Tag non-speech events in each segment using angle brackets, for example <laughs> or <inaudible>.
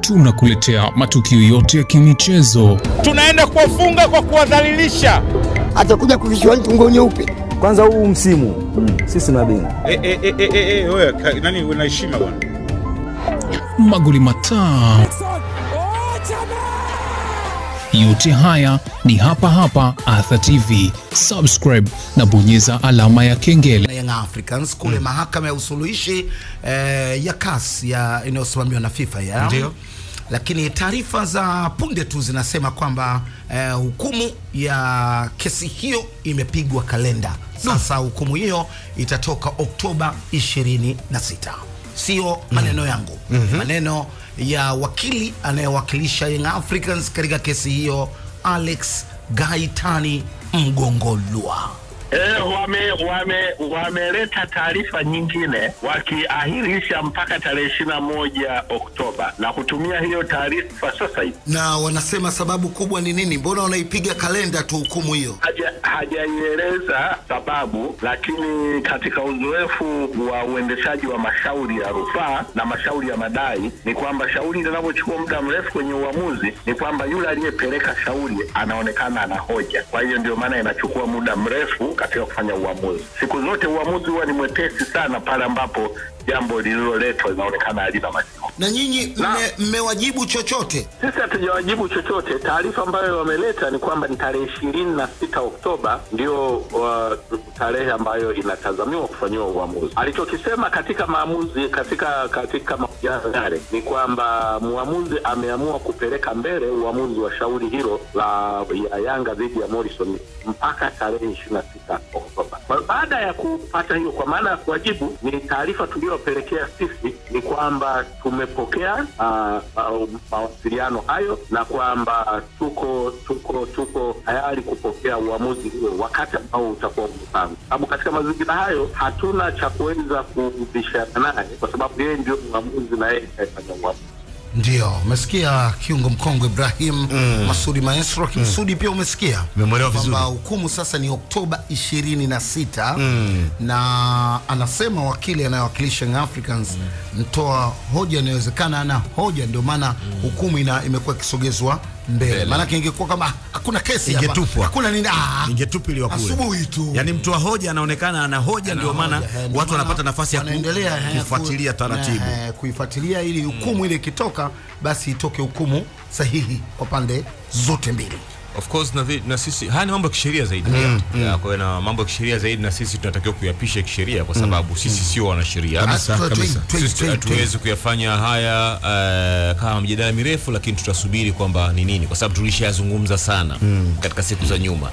tunakuletea matukio yote ya kimichezo. Tunaenda kuwafunga kwa kuwadhalilisha. Atakuja kuvishiwa tungo nyeupe. Kwanza huu msimu sisi mabingwa. E, e, e, e, e, nani una heshima bwana? magoli matamu. Yote haya ni hapa hapa Atha TV. Subscribe na bonyeza alama ya kengele. Young Africans kule mm. mahakama ya usuluhishi eh, ya CAS ya inayosimamiwa na FIFA ya Ndio. lakini taarifa za punde tu zinasema kwamba eh, hukumu ya kesi hiyo imepigwa kalenda. Sasa hukumu hiyo itatoka Oktoba 26, sio maneno yangu, mm -hmm. maneno ya wakili anayewakilisha Young Africans katika kesi hiyo, Alex Gaitani Mgongolwa. Eh, wame wame wameleta taarifa nyingine wakiahirisha mpaka tarehe ishirini na moja Oktoba na kutumia hiyo taarifa sasa hivi. na wanasema sababu kubwa ni nini? Mbona wanaipiga kalenda tu hukumu hiyo? Haja- Hajaieleza sababu, lakini katika uzoefu wa uendeshaji wa mashauri ya rufaa na mashauri ya madai ni kwamba shauri linavyochukua muda mrefu kwenye uamuzi ni kwamba yule aliyepeleka shauri anaonekana ana hoja. Kwa hiyo ndio maana inachukua muda mrefu katika kufanya uamuzi. Siku zote uamuzi huwa ni mwepesi sana pale ambapo jambo lililoletwa linaonekana halina mashiko. Na nyinyi mme- mmewajibu chochote? Sisi hatujawajibu chochote. Taarifa ambayo wameleta ni kwamba ni tarehe ishirini na sita Oktoba ndio uh, tarehe ambayo inatazamiwa kufanyiwa uamuzi. Alichokisema katika maamuzi katika katika mahojiano yale ni kwamba mwamuzi ameamua kupeleka mbele uamuzi wa shauri hilo la ya Yanga dhidi ya Morrison mpaka tarehe ishirini na sita Baada ya kupata hiyo, kwa maana ya kuwajibu, ni taarifa tuliyopelekea sisi ni kwamba tumepokea ah, mawasiliano hayo na kwamba tuko tuko tuko tayari kupokea uamuzi huo wakati ambao utakuwa umepangwa, sababu katika mazingira hayo hatuna cha kuweza kubishana naye kwa sababu yeye ndio mwamuzi na yeye atafanya uamuzi. Ndio, umesikia kiungo mkongwe Ibrahim mm. Masudi Maestro. Kimsudi mm. pia umesikia kwamba hukumu sasa ni Oktoba 26 na anasema wakili anayewakilisha Young Africans mm. mtoa hoja inawezekana ana hoja, ndio maana hukumu ina imekuwa ikisogezwa mbele. Maanake ingekuwa kama hakuna kesi hapa, Ingetupwa. hakuna nini, ah, ingetupiliwa kule. asubuhi tu Yani mtu wa hoja anaonekana ana hoja, ndio maana eh, watu wanapata nafasi ya kuendelea eh, kufuatilia taratibu. eh, kuifuatilia ili hukumu ile ikitoka basi itoke hukumu sahihi kwa pande zote mbili. Of course na, vi- na sisi haya ni mambo ya kisheria zaidi mm, mm. kwa hiyo na mambo ya kisheria zaidi na sisi tunatakiwa kuyapisha kisheria kwa sababu mm, sisi sio wanasheria. Kabisa, kabisa. Twende, hatuwezi kuyafanya haya uh, kama mjadala mirefu, lakini tutasubiri kwamba ni nini, kwa sababu tulishayazungumza sana mm. katika siku za nyuma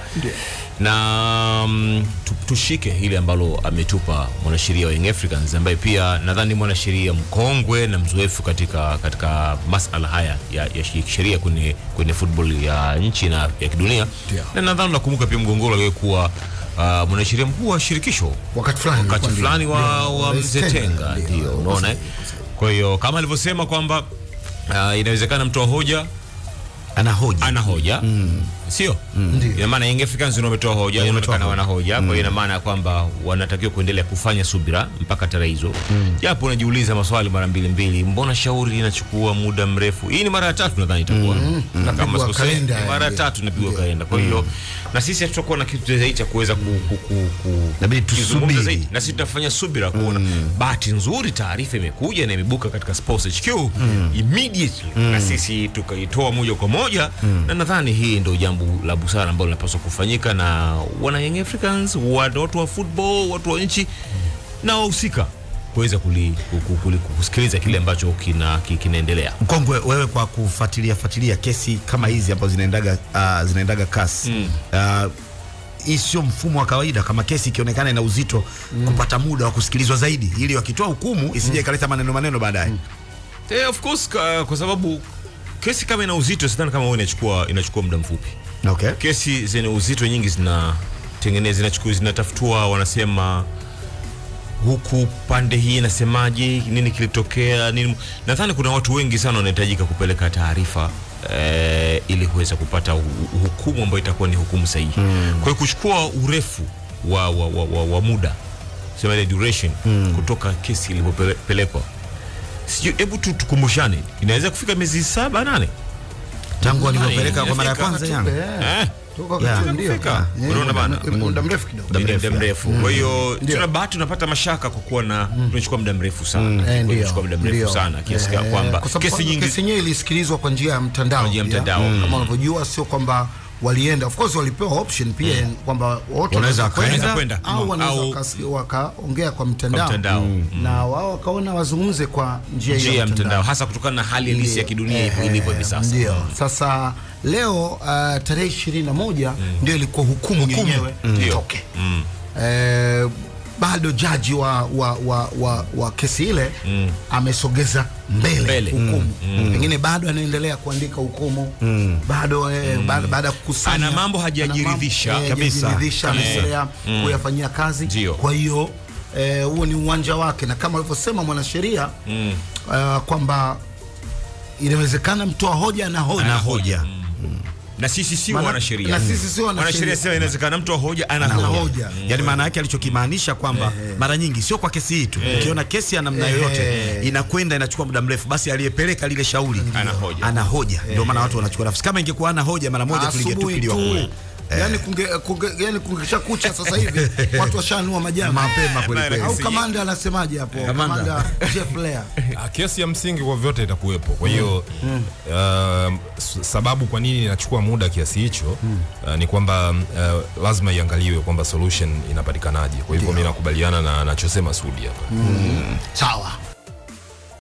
na mm, tu, tushike ile ambalo ametupa mwanasheria wa Young Africans ambaye pia nadhani mwanasheria mkongwe na mzoefu katika katika masala haya ya, ya sheria kwenye kwenye football ya nchi na ya kidunia. Na nadhani nakumbuka pia Mgongoro aliyekuwa uh, mwanasheria mkuu wa shirikisho. Wakati fulani wakati fulani wa, wa mzee Tenga, ndio. unaona eh? kwa hiyo kama alivyosema kwamba uh, inawezekana mtoa hoja Ana hoja. mm. sio? Mm. ina maana Young Africans ndio wametoa hoja inaonekana wana hoja. kwa hiyo ina maana kwamba wanatakiwa kuendelea kufanya subira mpaka tarehe hizo. Japo unajiuliza maswali mara mbili mbili mbona shauri linachukua muda mrefu? Hii ni mara ya tatu nadhani itakuwa. Kama Napigwa sikosei mara ya tatu tatu inapigwa kalenda. Kwa hiyo na sisi hatutakuwa na kitu zaidi cha kuweza ku, ku, ku, ku, Inabidi tusubiri. zaidi. Na sisi tutafanya subira kuona. Bahati nzuri taarifa imekuja na imebuka katika Sports HQ mm. immediately. Mm. na sisi tukaitoa moja kwa moja na nadhani hii ndio jambo la busara ambalo linapaswa kufanyika na wana Young Africans wa- watu wa football watu wa nchi na wahusika kuweza kusikiliza kile ambacho kina, kinaendelea Mkongwe, wewe kwa kufuatilia fuatilia kesi kama hizi ambazo zinaendaga uh, zinaendaga kasi mm. uh, hii sio mfumo wa kawaida. Kama kesi ikionekana ina uzito, mm. kupata muda wa kusikilizwa zaidi, ili wakitoa hukumu isije ikaleta maneno maneno baadaye. mm. eh, of course kwa sababu kesi kama ina uzito sidhani kama huwa inachukua inachukua muda mfupi Okay. kesi zenye uzito nyingi zinatengeneza zinachukua zinatafutwa wanasema huku pande hii inasemaje nini kilitokea nini nadhani kuna watu wengi sana wanahitajika kupeleka taarifa eh, ili kuweza kupata hukumu ambayo itakuwa ni hukumu sahihi Mm. kwa hiyo kuchukua urefu wa, wa, wa, wa, wa muda sema ile duration kutoka kesi ilivyopelekwa sijui hebu tu tukumbushane. Inaweza kufika miezi saba nane? Tangu alivyopeleka kwa mara ya kwanza Yanga. Eh. muda- mrefu kidogo. Muda Ni mrefu, muda mrefu. Kwa hiyo tuna bahati tunapata mashaka kwa kuwa na tunachukua muda mrefu sana. Eh, tunachukua muda mrefu sana kiasi Eh, kwamba kesi nyingi kesi yenyewe ilisikilizwa kwa njia ya mtandao ya mtandao. Mm. kama unavyojua sio kwamba walienda of course walipewa option pia mm. kwamba wote Wanaweza. Kwenda. au wanaweza Au- wakaongea kwa mtandao, Kwa mtandao. Mm. na wao wakaona wazungumze kwa njia hiyo ya mtandao hasa kutokana na hali halisi ya kidunia ilivyo hivi sasa Ndio. Sasa leo uh, tarehe 21 ndio ilikuwa hukumu yenyewe mm. itoke. Mm. Eh, bado jaji wa, wa, wa, wa, wa kesi ile mm. amesogeza mbele, Mbele. hukumu pengine mm. bado anaendelea kuandika hukumu mm. bado eh, mm. baada ya kukusanya Ana mambo hajajiridhisha eh, kabisa. Kabisa. anaendelea kuyafanyia kazi Jio. kwa hiyo eh, huo ni uwanja wake na kama alivyosema mwanasheria Mm. uh, kwamba inawezekana mtoa hoja na hoja ana hoja na sisi sio Maana- wanasheria. na sisi sio wanasheria. sio inawezekana. Mtu ahoja hoja ana hoja. yaani maana yake alichokimaanisha kwamba mara nyingi sio kwa kesi hii tu. Ukiona kesi ya namna yoyote inakwenda inachukua muda mrefu basi aliyepeleka lile shauri Ana hoja. ana hoja. Ndio maana watu wanachukua nafasi. Kama ingekuwa ana hoja mara moja tulingetupiliwa kule yani kunge, kunge, yani kungesha kucha sasa hivi <laughs> watu washanua majama mapema kweli kweli. Au kamanda anasemaje hapo? Kamanda. kamanda Jeff Lear <laughs> Ah, kesi ya msingi kwa vyote itakuwepo. Kwa hiyo mm. uh, sababu kwa nini inachukua muda kiasi hicho uh, ni kwamba uh, lazima iangaliwe kwamba solution inapatikanaje. Kwa hivyo mimi nakubaliana na anachosema Sudi hapa. Mm. sawa